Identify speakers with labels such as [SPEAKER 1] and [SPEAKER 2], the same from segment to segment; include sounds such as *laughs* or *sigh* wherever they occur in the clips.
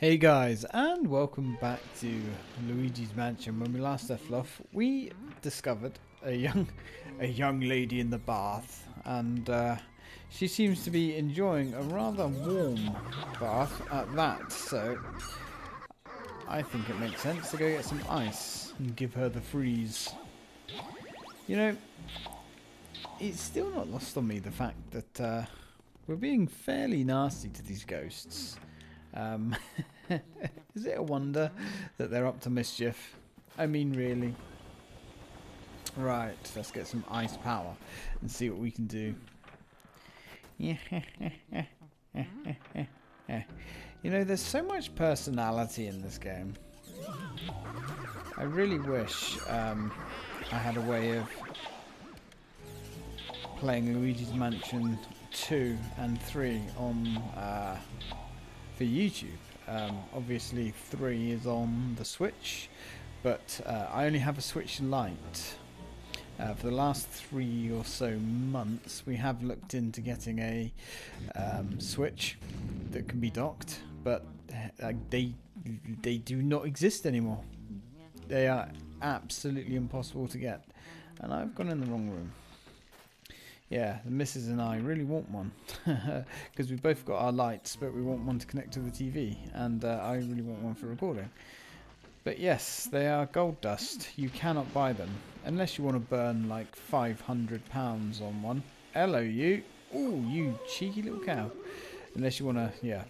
[SPEAKER 1] Hey guys, and welcome back to Luigi's Mansion. When we last left off, we discovered a young, a young lady in the bath, and uh, she seems to be enjoying a rather warm bath at that. So, I think it makes sense to go get some ice and give her the freeze. You know, it's still not lost on me the fact that uh, we're being fairly nasty to these ghosts. Um, *laughs* is it a wonder that they're up to mischief? I mean, really. Right, let's get some ice power and see what we can do. *laughs* you know, there's so much personality in this game. I really wish um, I had a way of playing Luigi's Mansion 2 and 3 on uh, for YouTube. Um, obviously, 3 is on the Switch, but uh, I only have a Switch Lite. Uh, for the last three or so months, we have looked into getting a um, Switch that can be docked, but uh, they they do not exist anymore. They are absolutely impossible to get, and I've gone in the wrong room. Yeah, the missus and I really want one *laughs* because we've both got our lights, but we want one to connect to the TV, and uh, I really want one for recording. But yes, they are gold dust. You cannot buy them unless you want to burn like 500 pounds on one. Hello, you. Ooh, you cheeky little cow. Unless you want to, yeah,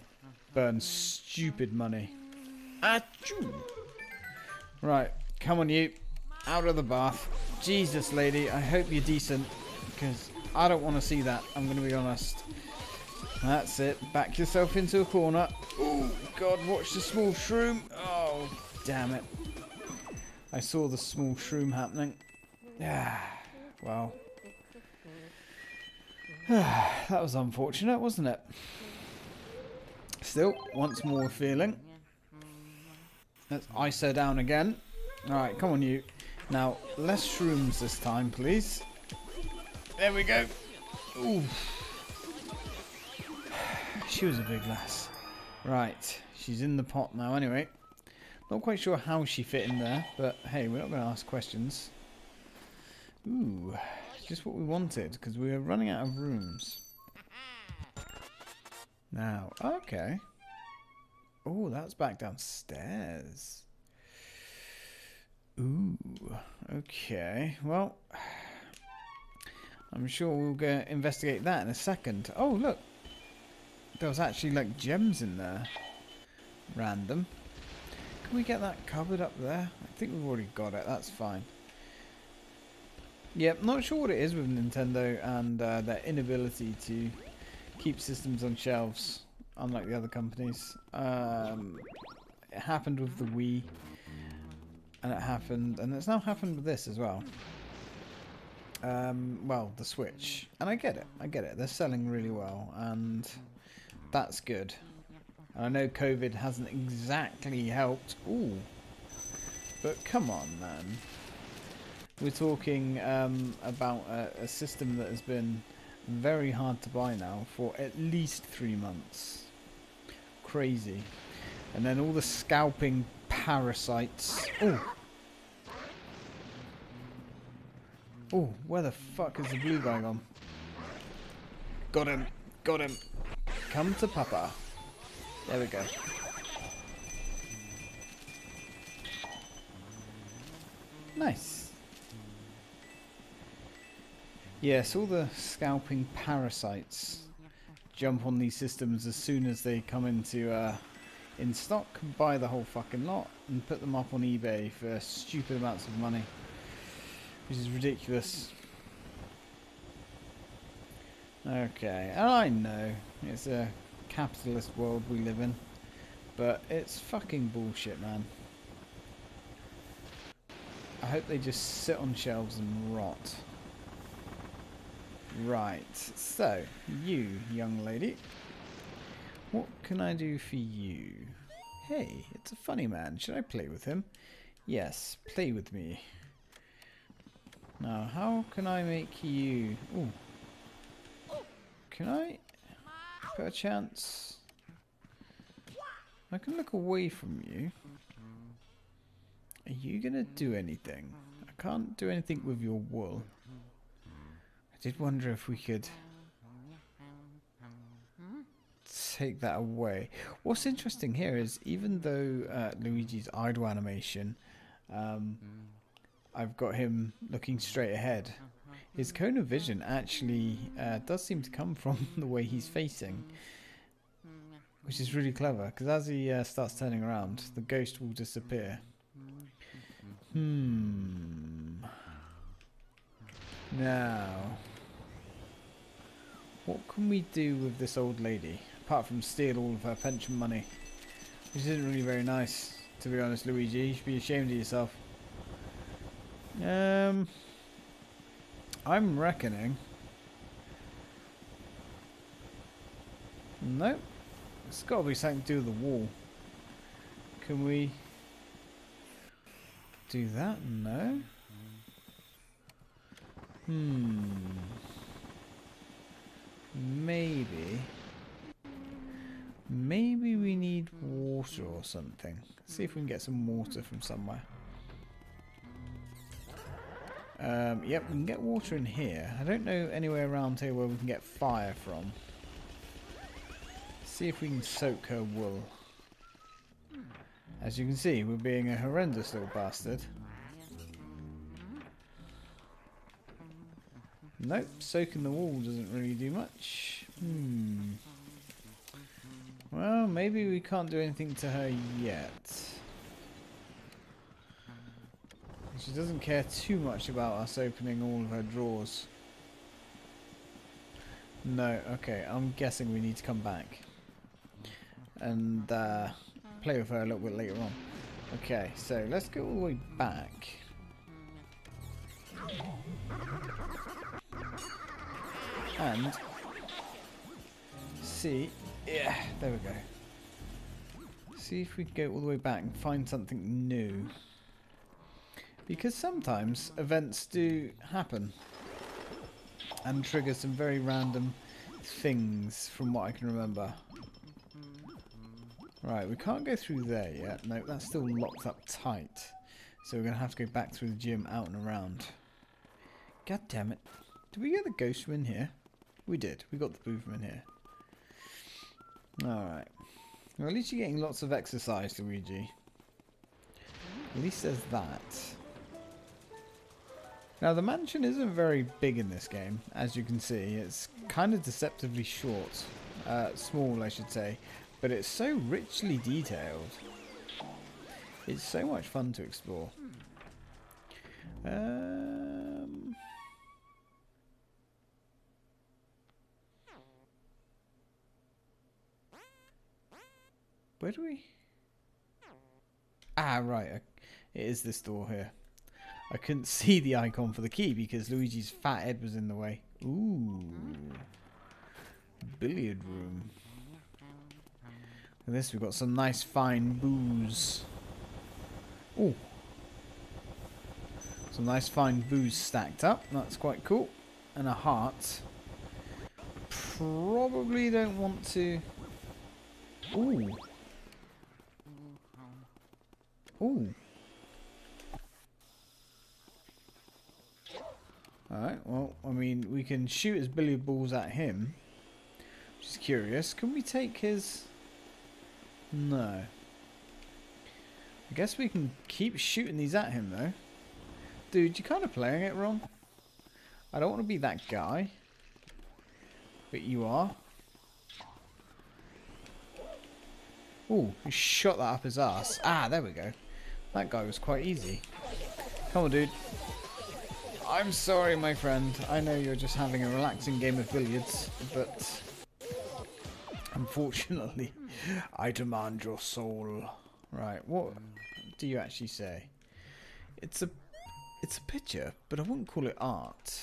[SPEAKER 1] burn stupid money. Achoo! Right, come on, you. Out of the bath. Jesus, lady, I hope you're decent because I don't want to see that. I'm going to be honest. That's it. Back yourself into a corner. Oh, God, watch the small shroom. Oh, damn it. I saw the small shroom happening. Yeah, well. *sighs* that was unfortunate, wasn't it? Still, once more feeling. Let's ice her down again. Alright, come on you. Now, less shrooms this time, please. There we go. Ooh. She was a big lass. Right, she's in the pot now anyway. Not quite sure how she fit in there, but hey, we're not going to ask questions. Ooh, just what we wanted, because we were running out of rooms. Now, okay. Oh, that's back downstairs. Ooh, okay. Well, I'm sure we'll go investigate that in a second. Oh, look. There was actually like gems in there. Random. Can we get that covered up there? I think we've already got it. That's fine. Yep, not sure what it is with Nintendo and uh, their inability to keep systems on shelves, unlike the other companies. Um, it happened with the Wii, and it happened, and it's now happened with this as well. Um, well, the Switch. And I get it. I get it. They're selling really well, and that's good. And I know COVID hasn't exactly helped. Ooh. But come on, man. We're talking um, about a, a system that has been very hard to buy now for at least three months. Crazy. And then all the scalping parasites. Oh, where the fuck is the blue going on? Got him. Got him. Come to Papa. There we go. Nice. Yes, all the scalping parasites jump on these systems as soon as they come into uh, in stock, buy the whole fucking lot, and put them up on eBay for stupid amounts of money. Which is ridiculous. Okay, I know it's a capitalist world we live in, but it's fucking bullshit, man. I hope they just sit on shelves and rot. Right, so, you, young lady. What can I do for you? Hey, it's a funny man. Should I play with him? Yes, play with me. Now, how can I make you... Ooh. Can I, perchance... I can look away from you. Are you going to do anything? I can't do anything with your wool. I did wonder if we could take that away. What's interesting here is even though uh, Luigi's idle animation, um, I've got him looking straight ahead. His cone of vision actually uh, does seem to come from *laughs* the way he's facing, which is really clever because as he uh, starts turning around, the ghost will disappear. Hmm. Now, what can we do with this old lady? apart from steal all of her pension money. Which isn't really very nice, to be honest, Luigi. You should be ashamed of yourself. Um, I'm reckoning. Nope. It's got to be something to do with the wall. Can we do that? No. Hmm. Maybe. Maybe we need water or something. See if we can get some water from somewhere. Um, yep, we can get water in here. I don't know anywhere around here where we can get fire from. see if we can soak her wool. As you can see, we're being a horrendous little bastard. Nope, soaking the wool doesn't really do much. Hmm. Well, maybe we can't do anything to her yet. She doesn't care too much about us opening all of her drawers. No, okay, I'm guessing we need to come back. And uh, play with her a little bit later on. Okay, so let's go all the way back. And see yeah, there we go. See if we go all the way back and find something new. Because sometimes events do happen and trigger some very random things from what I can remember. Right, we can't go through there yet. No, that's still locked up tight. So we're going to have to go back through the gym out and around. God damn it. Did we get the ghost in here? We did. We got the booth in here. Alright. Well, at least you're getting lots of exercise, Luigi. At least there's that. Now, the mansion isn't very big in this game, as you can see. It's kind of deceptively short. Uh, small, I should say. But it's so richly detailed. It's so much fun to explore. Um... Where do we... Ah, right. It is this door here. I couldn't *laughs* see the icon for the key because Luigi's fat head was in the way. Ooh. Billiard room. Look this, we've got some nice fine booze. Ooh. Some nice fine booze stacked up. That's quite cool. And a heart. Probably don't want to... Ooh. Ooh. Alright, well, I mean, we can shoot his billiard balls at him. Is curious. Can we take his... No. I guess we can keep shooting these at him, though. Dude, you're kind of playing it wrong. I don't want to be that guy. But you are. Ooh, he shot that up his ass. Ah, there we go. That guy was quite easy. Come on, dude. I'm sorry, my friend. I know you're just having a relaxing game of billiards, but... Unfortunately, I demand your soul. Right, what do you actually say? It's a... It's a picture, but I wouldn't call it art.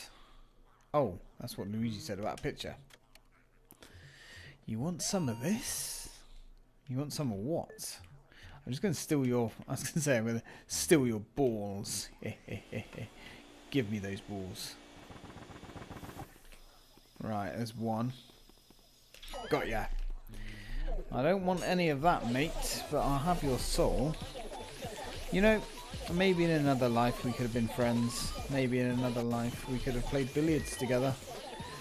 [SPEAKER 1] Oh, that's what Luigi said about a picture. You want some of this? You want some of what? I'm just going to steal your... I was going to say I'm going to steal your balls. *laughs* Give me those balls. Right, there's one. Got ya. I don't want any of that, mate, but I'll have your soul. You know, maybe in another life we could have been friends. Maybe in another life we could have played billiards together.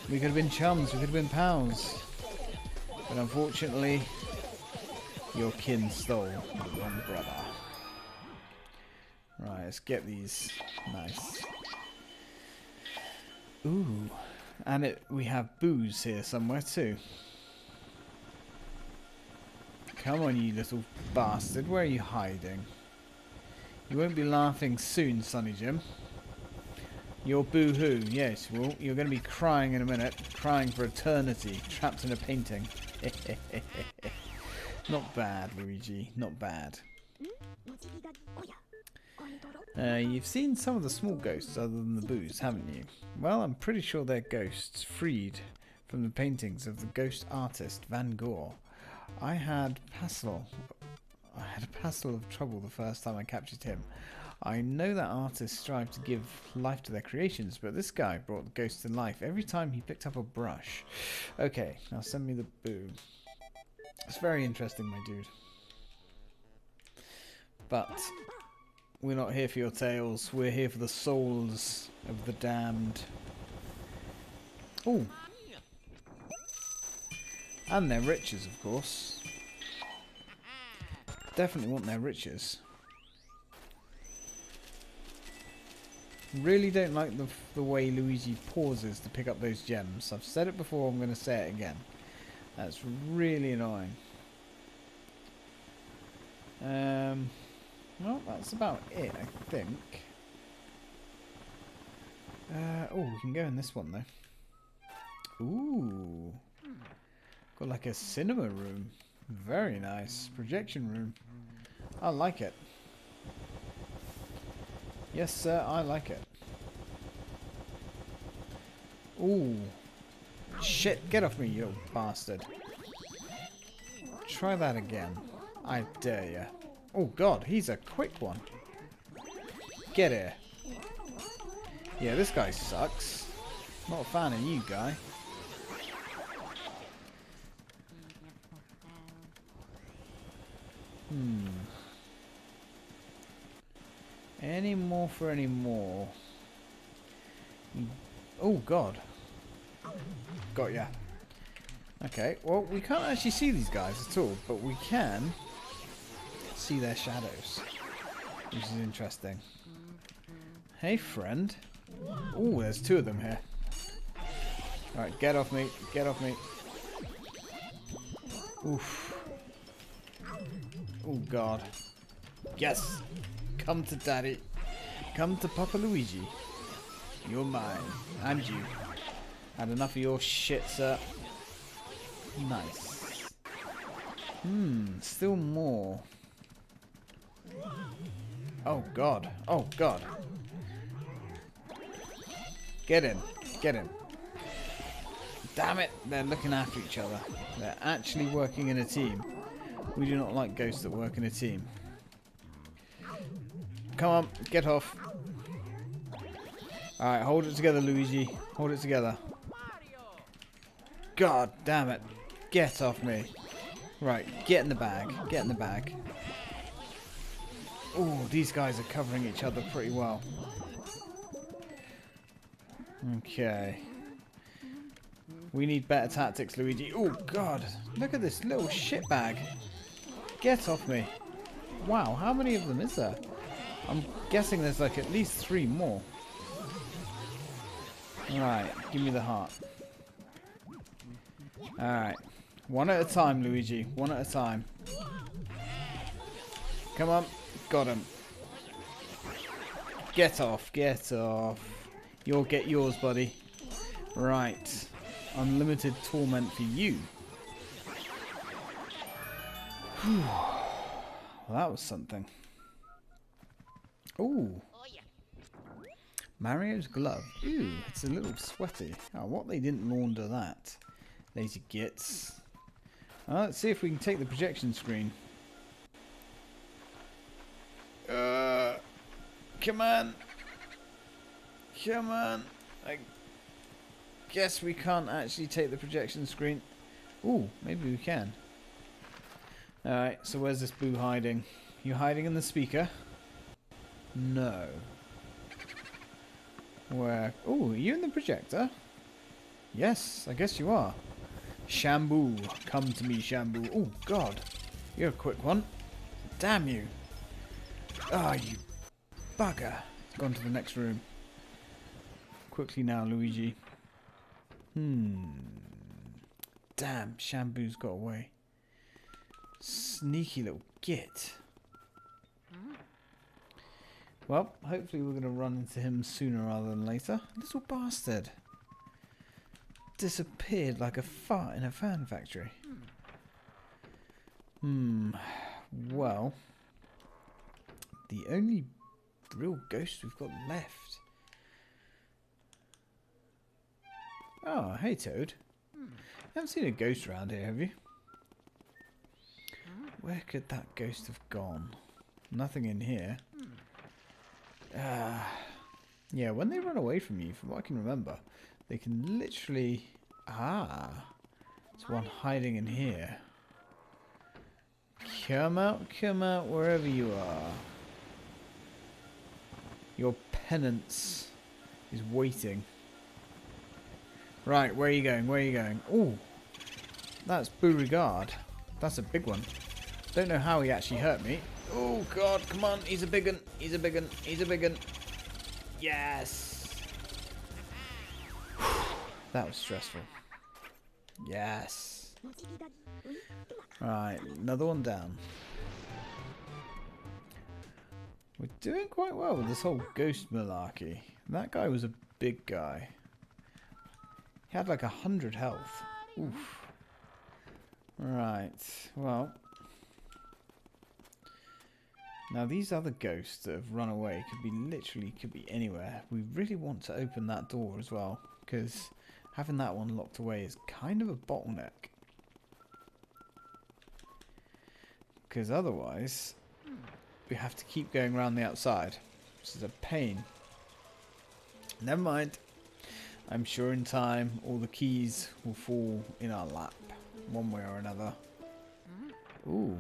[SPEAKER 1] We could have been chums, we could have been pals. But unfortunately, your kin stole the wrong brother. Right, let's get these. Nice. Ooh. And it, we have Boos here somewhere too. Come on, you little bastard. Where are you hiding? You won't be laughing soon, Sonny Jim. You're boo-hoo. Yes, well, you're going to be crying in a minute. Crying for eternity. Trapped in a painting. *laughs* Not bad, Luigi. Not bad. Uh, you've seen some of the small ghosts other than the Boos, haven't you? Well, I'm pretty sure they're ghosts, freed from the paintings of the ghost artist Van Gore. I had Pastel. I had a passel of trouble the first time I captured him. I know that artists strive to give life to their creations, but this guy brought the ghost to life every time he picked up a brush. Okay, now send me the boo. It's very interesting, my dude. But we're not here for your tales. We're here for the souls of the damned. Oh. And their riches, of course. Definitely want their riches. Really don't like the, the way Luigi pauses to pick up those gems. I've said it before, I'm going to say it again. That's really annoying. Um, well, that's about it, I think. Uh, oh, we can go in this one, though. Ooh. Got like a cinema room. Very nice. Projection room. I like it. Yes, sir, I like it. Ooh. Shit, get off me, you bastard. Try that again. I dare you. Oh god, he's a quick one. Get here. Yeah, this guy sucks. Not a fan of you, guy. Hmm. Any more for any more? Oh god. Got ya. Okay, well we can't actually see these guys at all, but we can see their shadows. Which is interesting. Hey friend. Oh, there's two of them here. Alright, get off me. Get off me. Oof. Oh god. Yes! Come to daddy. Come to Papa Luigi. You're mine. And you. Had enough of your shit, sir. Nice. Hmm, still more. Oh god. Oh god. Get in. Get in. Damn it, they're looking after each other. They're actually working in a team. We do not like ghosts that work in a team. Come on, get off. Alright, hold it together, Luigi. Hold it together. God damn it. Get off me. Right, get in the bag. Get in the bag. Oh, these guys are covering each other pretty well. Okay. We need better tactics, Luigi. Oh, God. Look at this little shitbag. Get off me. Wow, how many of them is there? I'm guessing there's like at least three more. Alright, give me the heart. Alright. One at a time, Luigi. One at a time. Come on. Got him. Get off. Get off. You'll get yours, buddy. Right. Unlimited torment for you. well, that was something. Ooh. Mario's glove. Ooh, it's a little sweaty. Oh, what they didn't launder that. Lazy gits. Well, let's see if we can take the projection screen. Uh, come on. Come on. I guess we can't actually take the projection screen. Ooh, maybe we can. Alright, so where's this boo hiding? You hiding in the speaker? No. Where? Oh, are you in the projector? Yes, I guess you are. ShamBoo, come to me, ShamBoo. Oh, God. You're a quick one. Damn you. Ah, oh, you bugger. Gone to the next room. Quickly now, Luigi. Hmm. Damn, ShamBoo's got away. Sneaky little git. Well, hopefully we're going to run into him sooner rather than later. Little bastard. Disappeared like a fart in a fan factory. Hmm. Well, the only real ghost we've got left. Oh, hey Toad. You haven't seen a ghost around here, have you? Where could that ghost have gone? Nothing in here. Uh, yeah, when they run away from you, from what I can remember, they can literally... Ah, it's one hiding in here. Come out, come out, wherever you are. Your penance is waiting. Right, where are you going? Where are you going? Oh, that's Beauregard. That's a big one. Don't know how he actually hurt me. Oh god, come on, he's a big one. He's a big one. He's a big one. Yes. *sighs* that was stressful. Yes. Right, another one down. We're doing quite well with this whole ghost malarkey. That guy was a big guy. He had like a hundred health. Oof. Right, well, now these other ghosts that have run away could be literally could be anywhere. We really want to open that door as well because having that one locked away is kind of a bottleneck. Because otherwise we have to keep going around the outside. This is a pain. Never mind. I'm sure in time all the keys will fall in our lap one way or another. Mm-hmm. Ooh.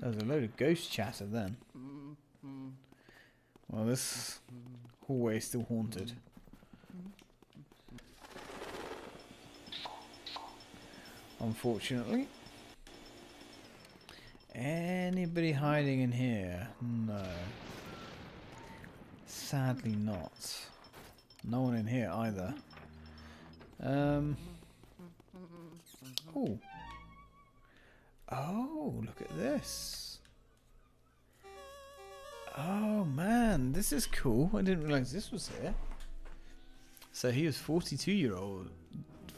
[SPEAKER 1] There's a load of ghost chatter then. Mm-hmm. Well, this hallway is still haunted. Mm-hmm. Unfortunately. Anybody hiding in here? No. Sadly not. No one in here either. Um. Oh, Oh, look at this. Oh man, this is cool. I didn't realize this was here. So he was 42 year old,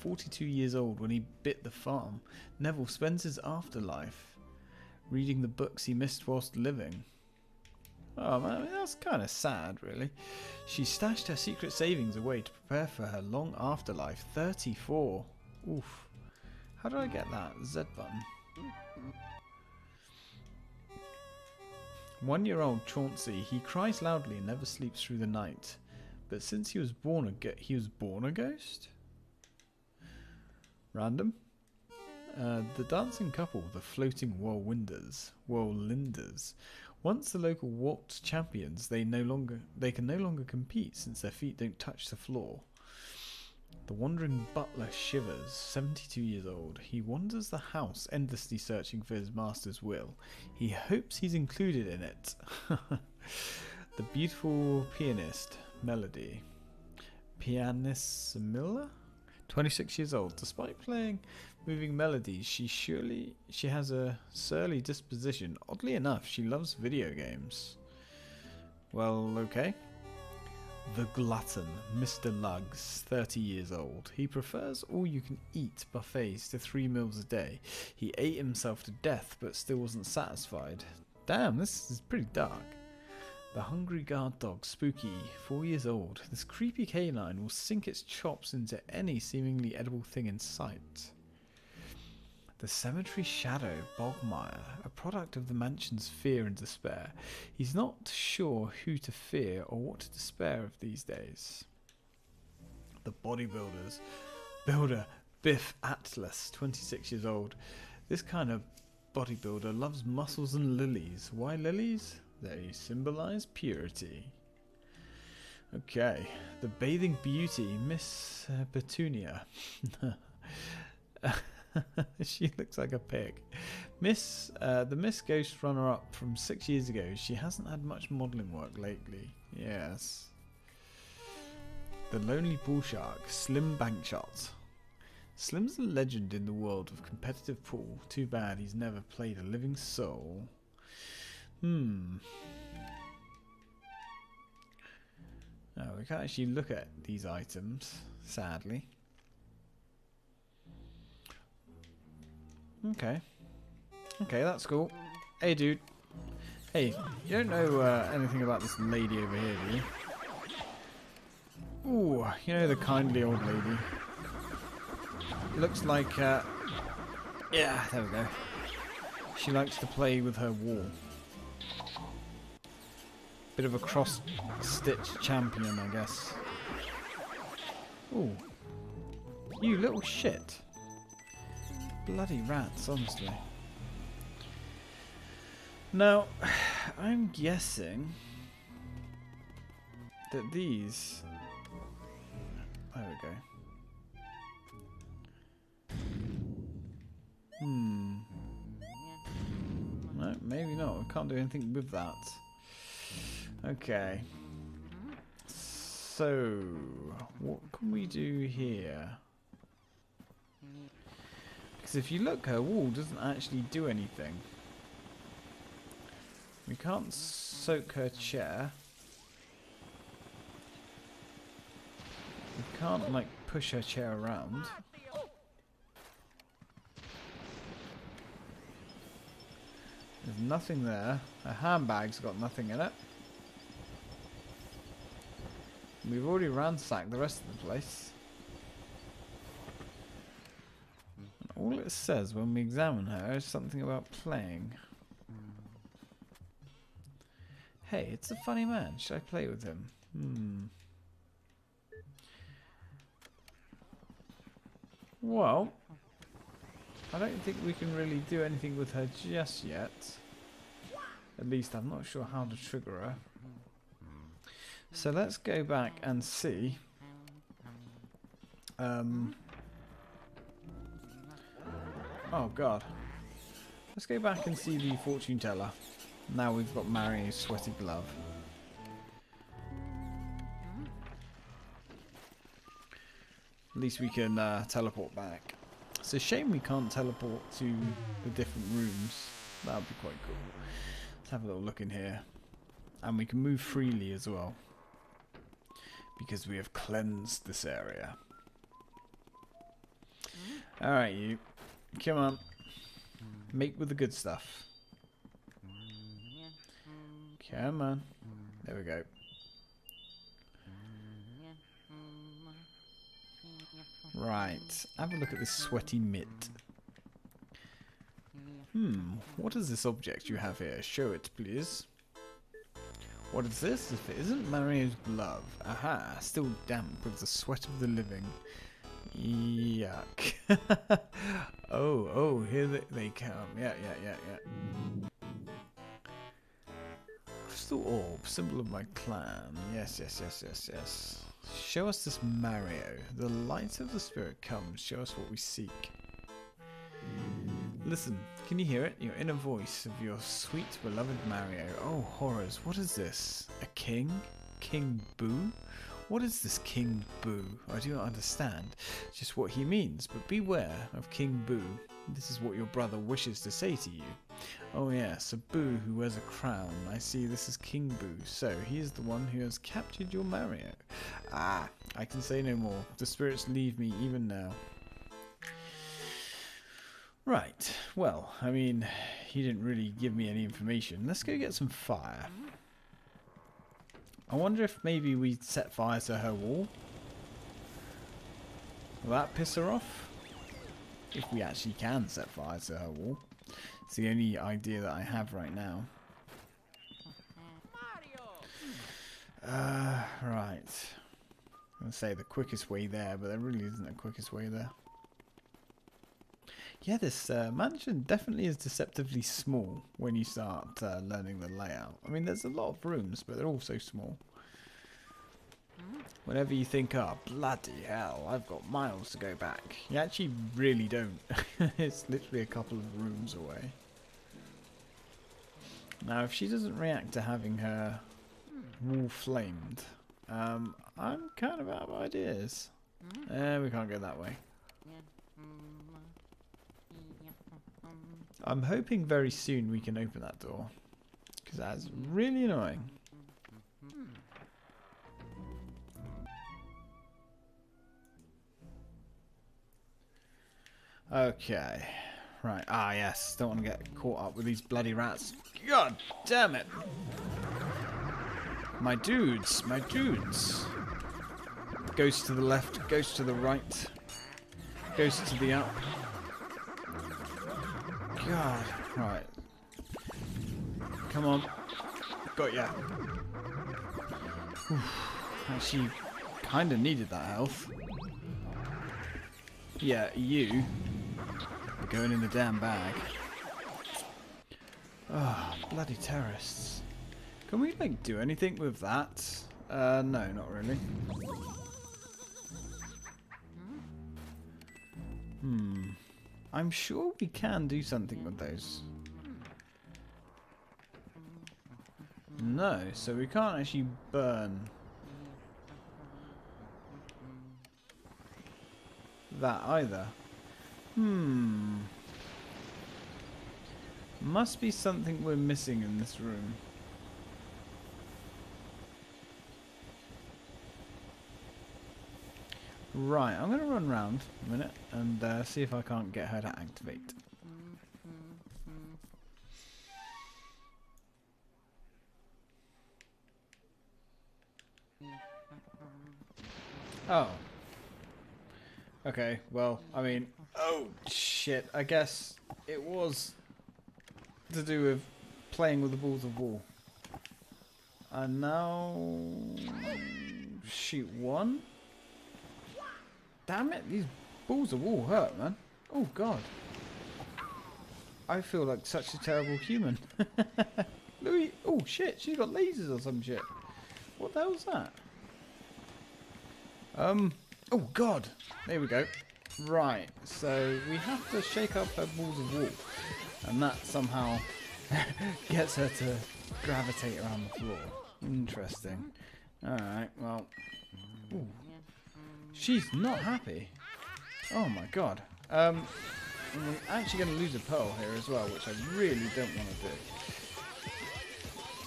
[SPEAKER 1] 42 years old when he bit the farm. Neville spends his afterlife reading the books he missed whilst living. Oh man, that's kind of sad, really. She stashed her secret savings away to prepare for her long afterlife. 34. Oof. How do I get that? Z button. One year old Chauncey, he cries loudly and never sleeps through the night. But since he was born a he was born a ghost? Random. Uh, the dancing couple, the floating whirlwinders, Whirlindas. Once the local waltz champions, they no longer they can no longer compete since their feet don't touch the floor. The wandering butler shivers, 72 years old. He wanders the house, endlessly searching for his master's will. He hopes he's included in it. *laughs* the beautiful pianist, Melody. Pianissima? 26 years old. Despite playing moving melodies, she surely she has a surly disposition. Oddly enough, she loves video games. Well, okay. The glutton, Mr. Luggs, 30 years old. He prefers all you can eat buffets to three meals a day. He ate himself to death but still wasn't satisfied. Damn, this is pretty dark. The hungry guard dog, Spooky, four years old. This creepy canine will sink its chops into any seemingly edible thing in sight. The cemetery shadow, Bogmire, a product of the mansion's fear and despair. He's not sure who to fear or what to despair of these days. The bodybuilders. Builder, Biff Atlas, 26 years old. This kind of bodybuilder loves muscles and lilies. Why lilies? They symbolize purity. Okay, the bathing beauty, Miss Petunia. *laughs* *laughs* she looks like a pig. Miss, uh, the Miss Ghost runner-up from six years ago. She hasn't had much modelling work lately. Yes. The Lonely Bull Shark, Slim Bankshot. Slim's a legend in the world of competitive pool. Too bad he's never played a living soul. Hmm. Oh, we can't actually look at these items, sadly. Okay. Okay, that's cool. Hey, dude. Hey, you don't know uh, anything about this lady over here, do you? Ooh, you know the kindly old lady. Looks like, uh, yeah, there we go. She likes to play with her wall. Bit of a cross-stitch champion, I guess. Ooh. You little shit. Bloody rats, honestly. Now, *sighs* I'm guessing that these... There we go. Hmm. No, maybe not. We can't do anything with that. Okay. So, what can we do here? Because if you look, her wall doesn't actually do anything. We can't soak her chair. We can't, like, push her chair around. There's nothing there. Her handbag's got nothing in it. We've already ransacked the rest of the place. All it says when we examine her is something about playing. Hey, it's a funny man. Should I play with him? Hmm. Well, I don't think we can really do anything with her just yet. At least I'm not sure how to trigger her. So let's go back and see. Um, oh god. Let's go back and see the fortune teller. Now we've got Mario's sweaty glove. At least we can uh, teleport back. It's a shame we can't teleport to the different rooms. That would be quite cool. Let's have a little look in here. And we can move freely as well. Because we have cleansed this area. Alright, you. Come on. Make with the good stuff. Come on. There we go. Right, have a look at this sweaty mitt. Hmm, what is this object you have here? Show it, please. What is this if it isn't Mario's glove? Aha, still damp with the sweat of the living. Yuck. *laughs* oh, oh, here they, come. Yeah, yeah, yeah, yeah. Crystal orb, symbol of my clan. Yes, yes, yes, yes, yes. Show us this Mario. The light of the spirit comes. Show us what we seek. Listen, can you hear it? Your inner voice of your sweet beloved Mario. Oh, horrors. What is this? A king? King Boo? What is this King Boo? I do not understand just what he means, but beware of King Boo. This is what your brother wishes to say to you. Oh yes, a Boo who wears a crown. I see this is King Boo. So, he is the one who has captured your Mario. Ah, I can say no more. The spirits leave me even now. Right, well, I mean, he didn't really give me any information. Let's go get some fire. I wonder if maybe we set fire to her wall. Will that piss her off? If we actually can set fire to her wall. It's the only idea that I have right now. Uh, right. I'm going to say the quickest way there, but there really isn't a quickest way there. Yeah, this uh, mansion definitely is deceptively small when you start uh, learning the layout. I mean, there's a lot of rooms, but they're all so small. Whenever you think, oh, bloody hell, I've got miles to go back, you actually really don't. *laughs* it's literally a couple of rooms away. Now, if she doesn't react to having her wall flamed, um, I'm kind of out of ideas. Eh, we can't go that way. I'm hoping very soon we can open that door. Because that's really annoying. Okay. Right. Ah, yes. Don't want to get caught up with these bloody rats. God damn it. My dudes. My dudes. Goes to the left. Goes to the right. Goes to the up. God. Right. Come on. Got ya. Actually, kind of needed that health. Yeah, you. Going in the damn bag. Ah, oh, bloody terrorists. Can we, like, do anything with that? Uh, no, not really. Hmm. I'm sure we can do something with those. No, so we can't actually burn that either. Hmm. Must be something we're missing in this room. Right, I'm going to run around a minute and uh, see if I can't get her to activate. Oh. Okay, well, I mean, oh shit, I guess it was to do with playing with the balls of wool. And now... Shoot one? Damn it, these balls of wool hurt, man. Oh, God. I feel like such a terrible human. *laughs* Louis, oh shit, she's got lasers or some shit. What the hell was that? Um, oh god, there we go. Right, so we have to shake up her balls of wool. And that somehow *laughs* gets her to gravitate around the floor. Interesting. Alright, well. Ooh. She's not happy. Oh my god. Um, we're actually going to lose a pearl here as well, which I really don't want to do.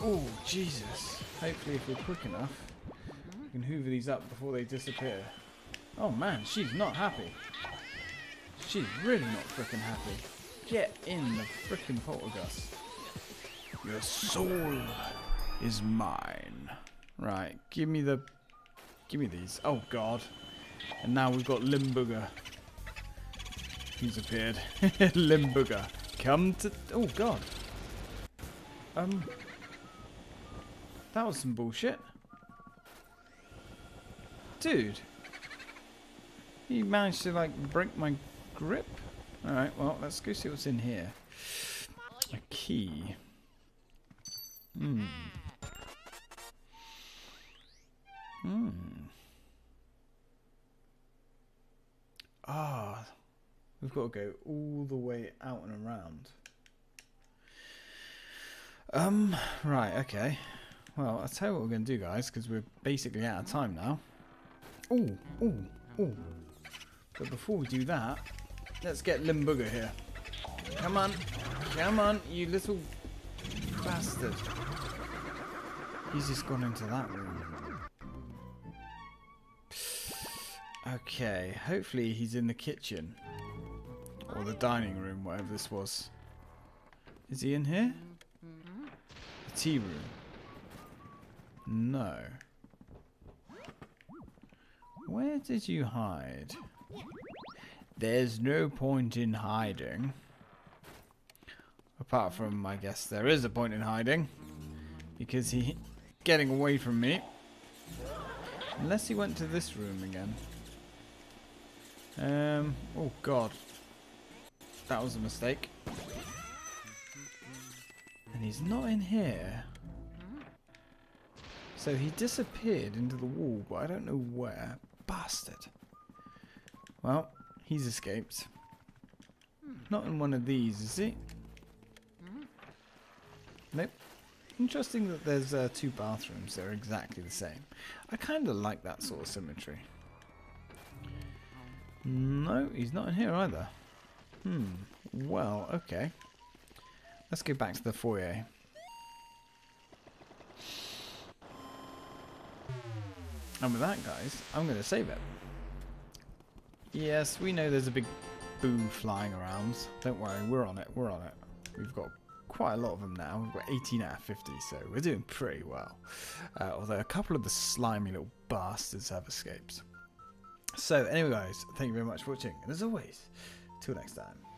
[SPEAKER 1] Oh, Jesus. Hopefully if we're quick enough, we can hoover these up before they disappear. Oh man, she's not happy. She's really not freaking happy. Get in the freaking poltergust. Your soul is mine. Right, give me the... Give me these. Oh god. And now we've got Limburger. He's appeared. *laughs* Limburger. Come to... Oh, God. Um... That was some bullshit. Dude. He managed to, like, break my grip? Alright, well, let's go see what's in here. A key. Hmm. Ah, we've got to go all the way out and around. Um, right, okay. Well, I'll tell you what we're going to do, guys, because we're basically out of time now. Oh, oh, oh. But before we do that, let's get Limburger here. Come on, come on, you little bastard. He's just gone into that room. Okay, hopefully he's in the kitchen. Or the dining room, whatever this was. Is he in here? The tea room. No. Where did you hide? There's no point in hiding. Apart from, I guess, there is a point in hiding. Because he getting away from me. Unless he went to this room again. Um, oh god. that was a mistake. And he's not in here. So he disappeared into the wall, but I don't know where. Bastard. Well, he's escaped. Not in one of these, is he? Nope. Interesting that there's uh, two bathrooms. They're exactly the same. I kind of like that sort of symmetry. No, he's not in here either. Hmm. Well, okay. Let's go back to the foyer. And with that, guys, I'm going to save it. Yes, we know there's a big boo flying around. Don't worry, we're on it. We're on it. We've got quite a lot of them now. We've got 18 out of 50, so we're doing pretty well. Uh, although a couple of the slimy little bastards have escaped. So, anyway, guys, thank you very much for watching. And as always, till next time.